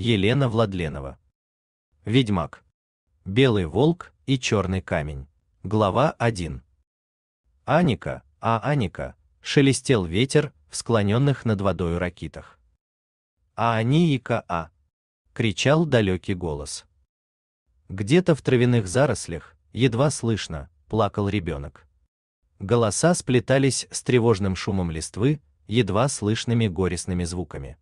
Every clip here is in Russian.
Елена Владленова. Ведьмак. Белый волк и черный камень. Глава 1. Аника, а Аника, шелестел ветер в склоненных над водой ракитах. А Аника, а, кричал далекий голос. Где-то в травяных зарослях, едва слышно, плакал ребенок. Голоса сплетались с тревожным шумом листвы, едва слышными горестными звуками.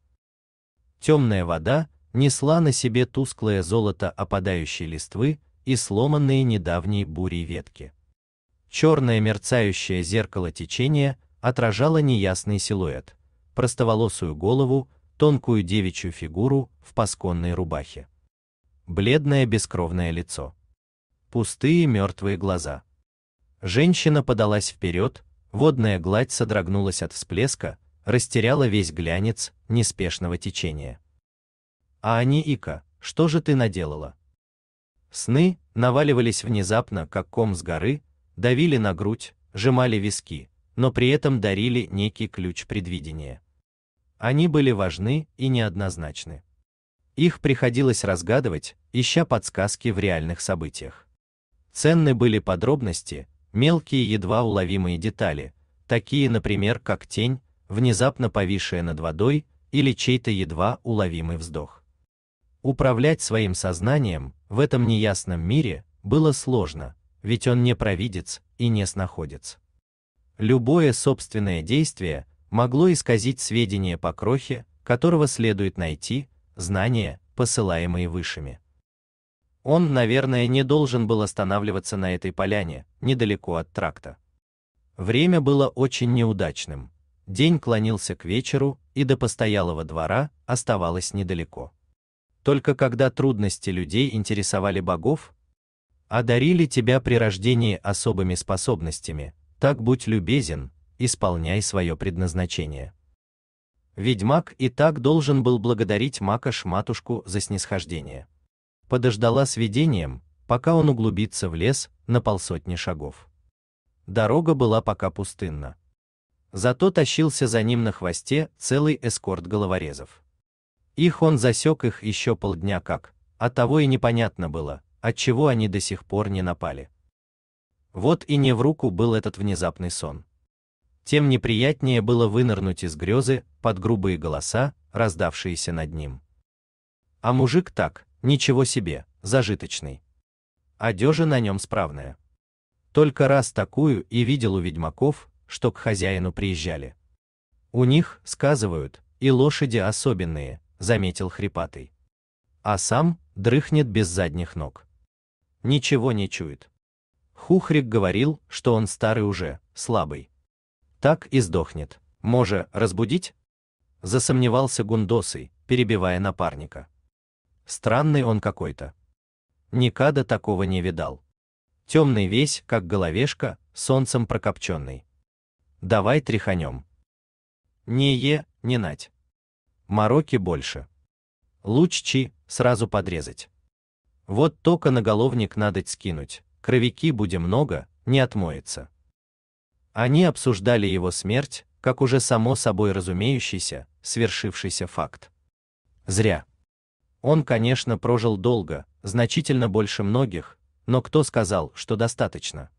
Темная вода несла на себе тусклое золото опадающей листвы и сломанные недавней бурей ветки. Черное мерцающее зеркало течения отражало неясный силуэт, простоволосую голову, тонкую девичью фигуру в пасконной рубахе. Бледное бескровное лицо. Пустые мертвые глаза. Женщина подалась вперед, водная гладь содрогнулась от всплеска, растеряла весь глянец неспешного течения. А они Ика, что же ты наделала? Сны наваливались внезапно, как ком с горы, давили на грудь, сжимали виски, но при этом дарили некий ключ предвидения. Они были важны и неоднозначны. Их приходилось разгадывать, ища подсказки в реальных событиях. Ценны были подробности, мелкие едва уловимые детали, такие, например, как тень, внезапно повисшая над водой, или чей-то едва уловимый вздох. Управлять своим сознанием в этом неясном мире было сложно, ведь он не провидец и не снаходец. Любое собственное действие могло исказить сведения по крохе, которого следует найти, знания, посылаемые высшими. Он, наверное, не должен был останавливаться на этой поляне, недалеко от тракта. Время было очень неудачным. День клонился к вечеру, и до постоялого двора оставалось недалеко. Только когда трудности людей интересовали богов, одарили тебя при рождении особыми способностями, так будь любезен, исполняй свое предназначение. Ведьмак и так должен был благодарить Макаш-матушку за снисхождение подождала с видением, пока он углубится в лес на полсотни шагов. Дорога была пока пустынна. Зато тащился за ним на хвосте целый эскорт головорезов. Их он засек их еще полдня как, а того и непонятно было, от чего они до сих пор не напали. Вот и не в руку был этот внезапный сон. Тем неприятнее было вынырнуть из грезы под грубые голоса, раздавшиеся над ним. А мужик так, Ничего себе, зажиточный. Одежа на нем справная. Только раз такую и видел у ведьмаков, что к хозяину приезжали. У них, сказывают, и лошади особенные, заметил хрипатый. А сам дрыхнет без задних ног. Ничего не чует. Хухрик говорил, что он старый уже, слабый. Так и сдохнет. Може, разбудить? Засомневался Гундосый, перебивая напарника. Странный он какой-то. Никада такого не видал. Темный весь, как головешка, солнцем прокопченный. Давай тряханем. Не е, не нать. Мороки больше. Луччи сразу подрезать. Вот только наголовник надо скинуть, кровяки будем много, не отмоется. Они обсуждали его смерть, как уже само собой разумеющийся, свершившийся факт. Зря. Он, конечно, прожил долго, значительно больше многих, но кто сказал, что достаточно?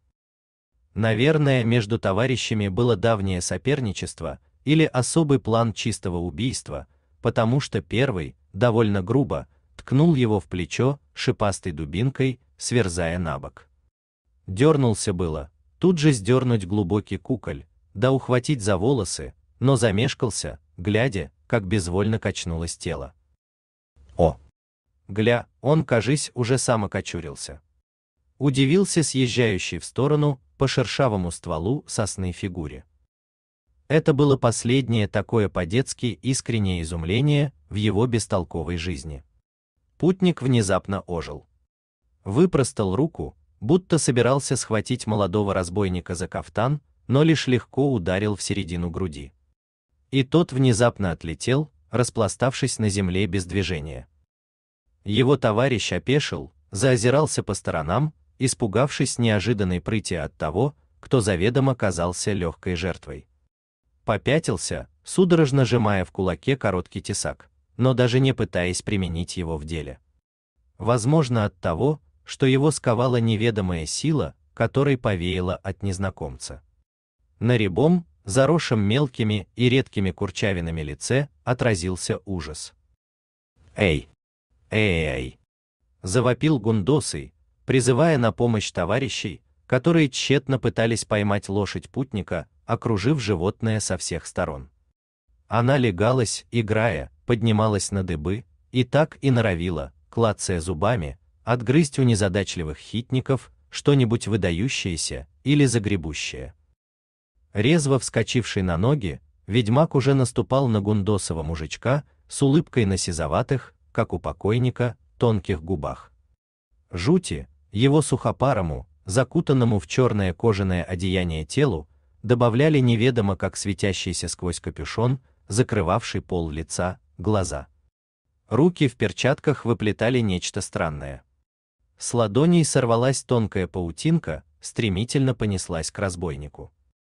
Наверное, между товарищами было давнее соперничество или особый план чистого убийства, потому что первый, довольно грубо, ткнул его в плечо шипастой дубинкой, сверзая на бок. Дернулся было, тут же сдернуть глубокий куколь, да ухватить за волосы, но замешкался, глядя, как безвольно качнулось тело. О! Гля, он, кажись, уже сам окочурился. Удивился съезжающий в сторону по шершавому стволу сосны фигуре. Это было последнее такое по-детски искреннее изумление в его бестолковой жизни. Путник внезапно ожил. Выпростал руку, будто собирался схватить молодого разбойника за кафтан, но лишь легко ударил в середину груди. И тот внезапно отлетел, распластавшись на земле без движения. Его товарищ опешил, заозирался по сторонам, испугавшись неожиданной прыти от того, кто заведомо казался легкой жертвой. Попятился, судорожно сжимая в кулаке короткий тесак, но даже не пытаясь применить его в деле. Возможно от того, что его сковала неведомая сила, которой повеяло от незнакомца. На рябом, заросшем мелкими и редкими курчавинами лице, отразился ужас. «Эй! Эй-эй!» — завопил Гундосый, призывая на помощь товарищей, которые тщетно пытались поймать лошадь путника, окружив животное со всех сторон. Она легалась, играя, поднималась на дыбы, и так и норовила, клацая зубами, отгрызть у незадачливых хитников что-нибудь выдающееся или загребущее. Резво вскочивший на ноги, ведьмак уже наступал на гундосова мужичка с улыбкой на сизоватых, как у покойника, тонких губах. Жути, его сухопарому, закутанному в черное кожаное одеяние телу, добавляли неведомо как светящийся сквозь капюшон, закрывавший пол лица, глаза. Руки в перчатках выплетали нечто странное. С ладоней сорвалась тонкая паутинка, стремительно понеслась к разбойнику.